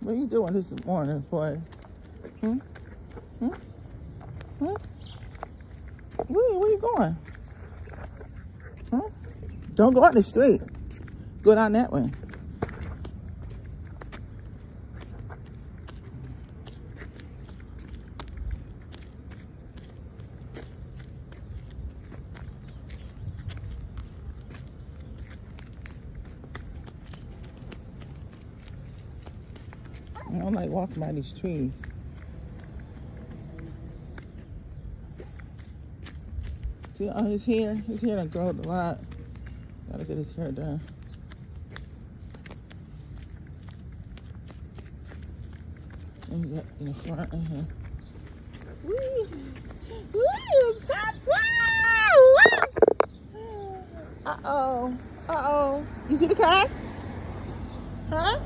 What are you doing this morning, boy? Hmm? Hmm? Hmm? Where, where you going? Hmm? Don't go out the street. Go down that way. I don't like walking by these trees. See uh, all his hair? His hair done growed a lot. Gotta get his hair done. In the front of him. Wee! Wee! Uh-oh. Uh-oh. You see the car? Huh?